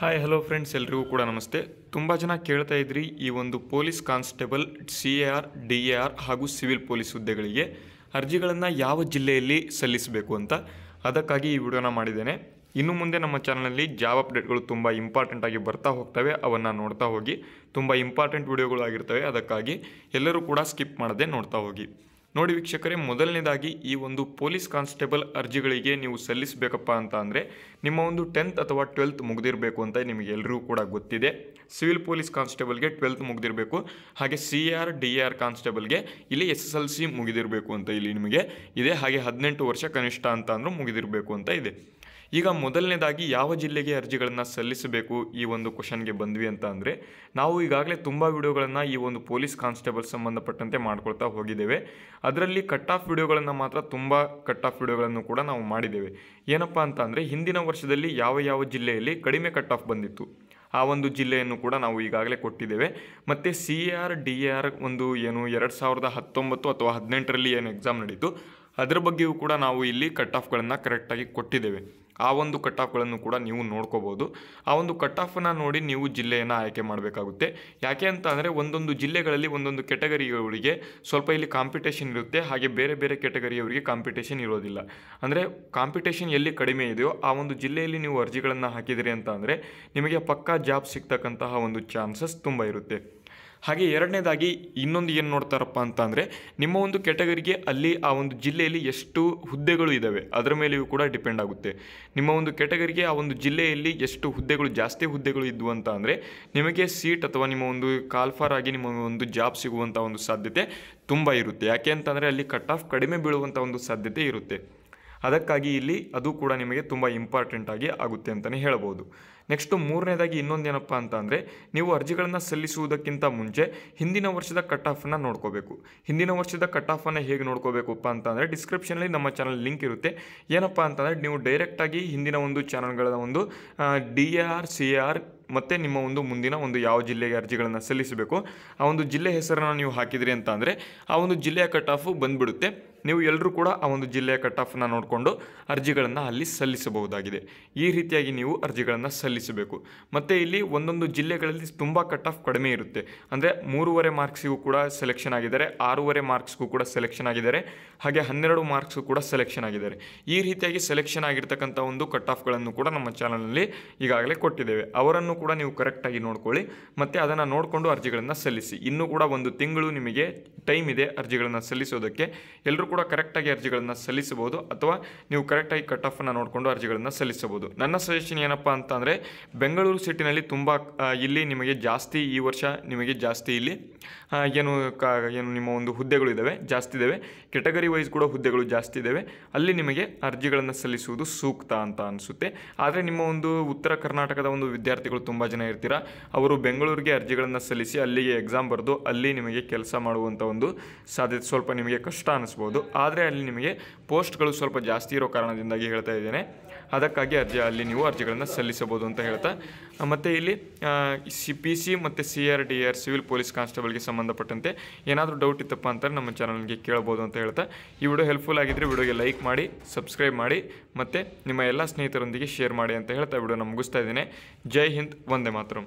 Hi hello friends ಎಲ್ರಿಗೂ ಕೂಡ ನಮಸ್ತೆ. ತುಂಬ ಜನ ಕೇಳ್ತಾ ಇದ್ರಿ ಈ ಒಂದು police constable, C A R, D A R ಹಾಗೂ ಸಿವಿಲ್ ಪೊಲೀಸ್ ಹುದ್ದೆಗಳಿಗೆ ಅರ್ಜಿಗಳನ್ನು ಯಾವ ಜಿಲ್ಲೆಯಲ್ಲಿ ಸಲ್ಲಿಸಬೇಕು ಅಂತ ಅದಕ್ಕಾಗಿ ಈ ವಿಡಿಯೋನ ಮಾಡಿದ್ದೇನೆ. ಇನ್ನು ಮುಂದೆ ನಮ್ಮ ಚಾನಲಲ್ಲಿ ಜಾಬ್ ಅಪ್ಡೇಟ್ಗಳು ತುಂಬ ಇಂಪಾರ್ಟೆಂಟ್ ಆಗಿ ಬರ್ತಾ ಹೋಗ್ತವೆ, ಅವನ್ನು ನೋಡ್ತಾ ಹೋಗಿ. ತುಂಬ ಇಂಪಾರ್ಟೆಂಟ್ ವಿಡಿಯೋಗಳು ಆಗಿರ್ತವೆ ಅದಕ್ಕಾಗಿ ಎಲ್ಲರೂ ಕೂಡ ಸ್ಕಿಪ್ ಮಾಡದೆ ನೋಡ್ತಾ ಹೋಗಿ. ನೋಡಿ ವೀಕ್ಷಕರೇ, ಮೊದಲನೇದಾಗಿ ಈ ಒಂದು ಪೊಲೀಸ್ ಕಾನ್ಸ್ಟೇಬಲ್ ಅರ್ಜಿಗಳಿಗೆ ನೀವು ಸಲ್ಲಿಸಬೇಕಪ್ಪ ಅಂತ ಅಂದರೆ, ನಿಮ್ಮ ಒಂದು ಟೆಂತ್ ಅಥವಾ ಟ್ವೆಲ್ತ್ ಮುಗಿದಿರಬೇಕು ಅಂತ ನಿಮಗೆ ಎಲ್ಲರಿಗೂ ಕೂಡ ಗೊತ್ತಿದೆ. ಸಿವಿಲ್ ಪೊಲೀಸ್ ಕಾನ್ಸ್ಟೇಬಲ್ಗೆ ಟ್ವೆಲ್ತ್ ಮುಗಿದಿರಬೇಕು. ಹಾಗೆ ಸಿ ಆರ್, ಡಿ ಆರ್ ಕಾನ್ಸ್ಟೇಬಲ್ಗೆ ಇಲ್ಲಿ ಎಸ್ ಎಸ್ ಎಲ್ ಸಿ ಮುಗಿದಿರಬೇಕು ಅಂತ ಇಲ್ಲಿ ನಿಮಗೆ ಇದೆ. ಹಾಗೆ ಹದಿನೆಂಟು ವರ್ಷ ಕನಿಷ್ಠ ಅಂತ ಅಂದರೂ ಮುಗಿದಿರಬೇಕು ಅಂತ ಇದೆ. ಈಗ ಮೊದಲನೇದಾಗಿ ಯಾವ ಜಿಲ್ಲೆಗೆ ಅರ್ಜಿಗಳನ್ನು ಸಲ್ಲಿಸಬೇಕು ಈ ಒಂದು ಕ್ವಶನ್ಗೆ ಬಂದ್ವಿ ಅಂತ ಅಂದರೆ, ನಾವು ಈಗಾಗಲೇ ತುಂಬ ವಿಡಿಯೋಗಳನ್ನು ಈ ಒಂದು ಪೊಲೀಸ್ ಕಾನ್ಸ್ಟೇಬಲ್ ಸಂಬಂಧಪಟ್ಟಂತೆ ಮಾಡ್ಕೊಳ್ತಾ ಹೋಗಿದ್ದೇವೆ. ಅದರಲ್ಲಿ ಕಟ್ ಆಫ್ ವಿಡಿಯೋಗಳನ್ನು ಮಾತ್ರ ತುಂಬ ಕಟ್ ಆಫ್ ವಿಡಿಯೋಗಳನ್ನು ಕೂಡ ನಾವು ಮಾಡಿದ್ದೇವೆ. ಏನಪ್ಪ ಅಂತ ಹಿಂದಿನ ವರ್ಷದಲ್ಲಿ ಯಾವ ಯಾವ ಜಿಲ್ಲೆಯಲ್ಲಿ ಕಡಿಮೆ ಕಟ್ ಆಫ್ ಬಂದಿತ್ತು? ಆ ಒಂದು ಜಿಲ್ಲೆಯನ್ನು ಕೂಡ ನಾವು ಈಗಾಗಲೇ ಕೊಟ್ಟಿದ್ದೇವೆ. ಮತ್ತು ಸಿ ಆರ್, ಡಿ ಆರ್ ಒಂದು ಏನು ಎರಡು ಸಾವಿರದ ಹತ್ತೊಂಬತ್ತು ಅಥವಾ ಹದಿನೆಂಟರಲ್ಲಿ ಏನು ಎಕ್ಸಾಮ್ ನಡೀತು, ಅದರ ಬಗ್ಗೆಯೂ ಕೂಡ ನಾವು ಇಲ್ಲಿ ಕಟ್ ಆಫ್ಗಳನ್ನು ಕರೆಕ್ಟಾಗಿ ಕೊಟ್ಟಿದ್ದೇವೆ. ಆ ಒಂದು ಕಟ್ ಆಫ್ಗಳನ್ನು ಕೂಡ ನೀವು ನೋಡ್ಕೋಬೋದು. ಆ ಒಂದು ಕಟ್ ಆಫನ್ನು ನೋಡಿ ನೀವು ಜಿಲ್ಲೆಯನ್ನು ಆಯ್ಕೆ ಮಾಡಬೇಕಾಗುತ್ತೆ. ಯಾಕೆ ಅಂತ ಅಂದರೆ ಒಂದೊಂದು ಜಿಲ್ಲೆಗಳಲ್ಲಿ ಒಂದೊಂದು ಕೆಟಗರಿಯವರಿಗೆ ಸ್ವಲ್ಪ ಇಲ್ಲಿ ಕಾಂಪಿಟೇಷನ್ ಇರುತ್ತೆ. ಹಾಗೆ ಬೇರೆ ಬೇರೆ ಕೆಟಗರಿಯವರಿಗೆ ಕಾಂಪಿಟೇಷನ್ ಇರೋದಿಲ್ಲ. ಅಂದರೆ ಕಾಂಪಿಟೇಷನ್ ಎಲ್ಲಿ ಕಡಿಮೆ ಇದೆಯೋ ಆ ಒಂದು ಜಿಲ್ಲೆಯಲ್ಲಿ ನೀವು ಅರ್ಜಿಗಳನ್ನು ಹಾಕಿದಿರಿ ಅಂತ ಅಂದರೆ ನಿಮಗೆ ಪಕ್ಕಾ ಜಾಬ್ ಸಿಗ್ತಕ್ಕಂತಹ ಒಂದು ಚಾನ್ಸಸ್ ತುಂಬ ಇರುತ್ತೆ. ಹಾಗೆ ಎರಡನೇದಾಗಿ ಇನ್ನೊಂದು ಏನು ನೋಡ್ತಾರಪ್ಪ ಅಂತ ಅಂದರೆ ನಿಮ್ಮ ಒಂದು ಕೆಟಗರಿಗೆ ಅಲ್ಲಿ ಆ ಒಂದು ಜಿಲ್ಲೆಯಲ್ಲಿ ಎಷ್ಟು ಹುದ್ದೆಗಳು ಇದ್ದಾವೆ ಅದರ ಮೇಲೆಯೂ ಕೂಡ ಡಿಪೆಂಡ್ ಆಗುತ್ತೆ. ನಿಮ್ಮ ಒಂದು ಕೆಟಗರಿಗೆ ಆ ಒಂದು ಜಿಲ್ಲೆಯಲ್ಲಿ ಎಷ್ಟು ಹುದ್ದೆಗಳು, ಜಾಸ್ತಿ ಹುದ್ದೆಗಳು ಇದ್ವು ಅಂತ ಅಂದರೆ, ನಿಮಗೆ ಸೀಟ್ ಅಥವಾ ನಿಮ್ಮ ಒಂದು ಕಾಲ್ಫಾರ್ ಆಗಿ ನಿಮ್ಮ ಒಂದು ಜಾಬ್ ಸಿಗುವಂಥ ಒಂದು ಸಾಧ್ಯತೆ ತುಂಬ ಇರುತ್ತೆ. ಯಾಕೆ ಅಂತಂದರೆ ಅಲ್ಲಿ ಕಟ್ ಆಫ್ ಕಡಿಮೆ ಬೀಳುವಂಥ ಒಂದು ಸಾಧ್ಯತೆ ಇರುತ್ತೆ. ಅದಕ್ಕಾಗಿ ಇಲ್ಲಿ ಅದು ಕೂಡ ನಿಮಗೆ ತುಂಬ ಇಂಪಾರ್ಟೆಂಟ್ ಆಗಿ ಆಗುತ್ತೆ ಅಂತಲೇ ಹೇಳ್ಬೋದು. ನೆಕ್ಸ್ಟು ಮೂರನೇದಾಗಿ ಇನ್ನೊಂದೇನಪ್ಪ ಅಂತ ಅಂದರೆ, ನೀವು ಅರ್ಜಿಗಳನ್ನು ಸಲ್ಲಿಸುವುದಕ್ಕಿಂತ ಮುಂಚೆ ಹಿಂದಿನ ವರ್ಷದ ಕಟ್ ಆಫನ್ನು ನೋಡ್ಕೋಬೇಕು. ಹಿಂದಿನ ವರ್ಷದ ಕಟ್ ಆಫನ್ನು ಹೇಗೆ ನೋಡ್ಕೋಬೇಕಪ್ಪ ಅಂತ ಅಂದರೆ ಡಿಸ್ಕ್ರಿಪ್ಷನಲ್ಲಿ ನಮ್ಮ ಚಾನಲ್ ಲಿಂಕ್ ಇರುತ್ತೆ. ಏನಪ್ಪ ಅಂತಂದರೆ ನೀವು ಡೈರೆಕ್ಟಾಗಿ ಹಿಂದಿನ ಒಂದು ಚಾನಲ್ಗಳ ಒಂದು D A R C R ಮತ್ತು ನಿಮ್ಮ ಒಂದು ಮುಂದಿನ ಒಂದು ಯಾವ ಜಿಲ್ಲೆಗೆ ಅರ್ಜಿಗಳನ್ನು ಸಲ್ಲಿಸಬೇಕು, ಆ ಒಂದು ಜಿಲ್ಲೆ ಹೆಸರನ್ನು ನೀವು ಹಾಕಿದಿರಿ ಅಂತ ಆ ಒಂದು ಜಿಲ್ಲೆಯ ಕಟ್ ಆಫು ಬಂದ್ಬಿಡುತ್ತೆ. ನೀವು ಎಲ್ಲರೂ ಕೂಡ ಆ ಒಂದು ಜಿಲ್ಲೆಯ ಕಟ್ ಆಫ್ನ ನೋಡಿಕೊಂಡು ಅರ್ಜಿಗಳನ್ನು ಅಲ್ಲಿ ಸಲ್ಲಿಸಬಹುದಾಗಿದೆ. ಈ ರೀತಿಯಾಗಿ ನೀವು ಅರ್ಜಿಗಳನ್ನು ಸಲ್ಲಿಸಬೇಕು. ಮತ್ತು ಇಲ್ಲಿ ಒಂದೊಂದು ಜಿಲ್ಲೆಗಳಲ್ಲಿ ತುಂಬ ಕಟ್ ಆಫ್ ಕಡಿಮೆ ಇರುತ್ತೆ. ಅಂದರೆ ಮೂರುವರೆ ಮಾರ್ಕ್ಸಿಗೂ ಕೂಡ ಸೆಲೆಕ್ಷನ್ ಆಗಿದ್ದಾರೆ, ಆರೂವರೆ ಮಾರ್ಕ್ಸ್ಗೂ ಕೂಡ ಸೆಲೆಕ್ಷನ್ ಆಗಿದ್ದಾರೆ, ಹಾಗೆ ಹನ್ನೆರಡು ಮಾರ್ಕ್ಸ್ಗೂ ಕೂಡ ಸೆಲೆಕ್ಷನ್ ಆಗಿದ್ದಾರೆ. ಈ ರೀತಿಯಾಗಿ ಸೆಲೆಕ್ಷನ್ ಆಗಿರ್ತಕ್ಕಂಥ ಒಂದು ಕಟ್ ಆಫ್ಗಳನ್ನು ಕೂಡ ನಮ್ಮ ಚಾನಲಲ್ಲಿ ಈಗಾಗಲೇ ಕೊಟ್ಟಿದ್ದೇವೆ. ಅವರನ್ನು ಕೂಡ ನೀವು ಕರೆಕ್ಟಾಗಿ ನೋಡ್ಕೊಳ್ಳಿ, ಮತ್ತು ಅದನ್ನು ನೋಡಿಕೊಂಡು ಅರ್ಜಿಗಳನ್ನು ಸಲ್ಲಿಸಿ. ಇನ್ನೂ ಕೂಡ ಒಂದು ತಿಂಗಳು ನಿಮಗೆ ಟೈಮ್ ಇದೆ ಅರ್ಜಿಗಳನ್ನು ಸಲ್ಲಿಸೋದಕ್ಕೆ. ಎಲ್ಲರೂ ಕೂಡ ಕರೆಕ್ಟಾಗಿ ಅರ್ಜಿಗಳನ್ನು ಸಲ್ಲಿಸಬಹುದು ಅಥವಾ ನೀವು ಕರೆಕ್ಟಾಗಿ ಕಟ್ ಆಫನ್ನು ನೋಡಿಕೊಂಡು ಅರ್ಜಿಗಳನ್ನು ಸಲ್ಲಿಸಬಹುದು. ನನ್ನ ಸಜೆಷನ್ ಏನಪ್ಪ ಅಂತ ಅಂದರೆ, ಬೆಂಗಳೂರು ಸಿಟಿನಲ್ಲಿ ತುಂಬ ಇಲ್ಲಿ ನಿಮಗೆ ಜಾಸ್ತಿ ಈ ವರ್ಷ ನಿಮಗೆ ಜಾಸ್ತಿ ಇಲ್ಲಿ ಏನು ಕ, ಏನು ನಿಮ್ಮ ಒಂದು ಹುದ್ದೆಗಳು ಇದ್ದಾವೆ ಜಾಸ್ತಿ ಇದ್ದಾವೆ ಕೆಟಗರಿ ವೈಸ್ ಕೂಡ ಹುದ್ದೆಗಳು ಜಾಸ್ತಿ ಇದ್ದಾವೆ ಅಲ್ಲಿ ನಿಮಗೆ ಅರ್ಜಿಗಳನ್ನು ಸಲ್ಲಿಸುವುದು ಸೂಕ್ತ ಅಂತ ಅನಿಸುತ್ತೆ. ಆದರೆ ನಿಮ್ಮ ಒಂದು ಉತ್ತರ ಕರ್ನಾಟಕದ ಒಂದು ವಿದ್ಯಾರ್ಥಿಗಳು ತುಂಬ ಜನ ಇರ್ತೀರ, ಅವರು ಬೆಂಗಳೂರಿಗೆ ಅರ್ಜಿಗಳನ್ನು ಸಲ್ಲಿಸಿ ಅಲ್ಲಿಗೆ ಎಕ್ಸಾಮ್ ಬರೆದು ಅಲ್ಲಿ ನಿಮಗೆ ಕೆಲಸ ಮಾಡುವಂಥ ಒಂದು ಸಾಧ್ಯತೆ, ಸ್ವಲ್ಪ ನಿಮಗೆ ಕಷ್ಟ ಅನ್ನಿಸ್ಬೋದು ಆದರೆ ಅಲ್ಲಿ ನಿಮಗೆ ಪೋಸ್ಟ್ಗಳು ಸ್ವಲ್ಪ ಜಾಸ್ತಿ ಇರೋ ಕಾರಣದಿಂದಾಗಿ ಹೇಳ್ತಾ ಇದ್ದೇನೆ. ಅದಕ್ಕಾಗಿ ಅರ್ಜಿ, ಅಲ್ಲಿ ನೀವು ಅರ್ಜಿಗಳನ್ನು ಸಲ್ಲಿಸಬಹುದು ಅಂತ ಹೇಳ್ತಾ. ಮತ್ತು ಇಲ್ಲಿ ಸಿ ಪಿ ಸಿ ಮತ್ತು C R D R civil police ಕಾನ್ಸ್ಟೇಬಲ್ಗೆ ಸಂಬಂಧಪಟ್ಟಂತೆ ಏನಾದರೂ ಡೌಟ್ ಇತ್ತಪ್ಪ ಅಂತ ನಮ್ಮ ಚಾನಲ್ಗೆ ಕೇಳ್ಬೋದು ಅಂತ ಹೇಳ್ತಾ. ಈ ವಿಡಿಯೋ ಹೆಲ್ಪ್ಫುಲ್ ಆಗಿದ್ದರೆ ವಿಡಿಯೋಗೆ ಲೈಕ್ ಮಾಡಿ, ಸಬ್ಸ್ಕ್ರೈಬ್ ಮಾಡಿ, ಮತ್ತು ನಿಮ್ಮ ಎಲ್ಲ ಸ್ನೇಹಿತರೊಂದಿಗೆ ಶೇರ್ ಮಾಡಿ ಅಂತ ಹೇಳ್ತಾ ವಿಡಿಯೋನ ಮುಗಿಸ್ತಾ ಇದ್ದೇನೆ. ಜೈ ಹಿಂದ್, ವಂದೇ ಮಾತರಂ.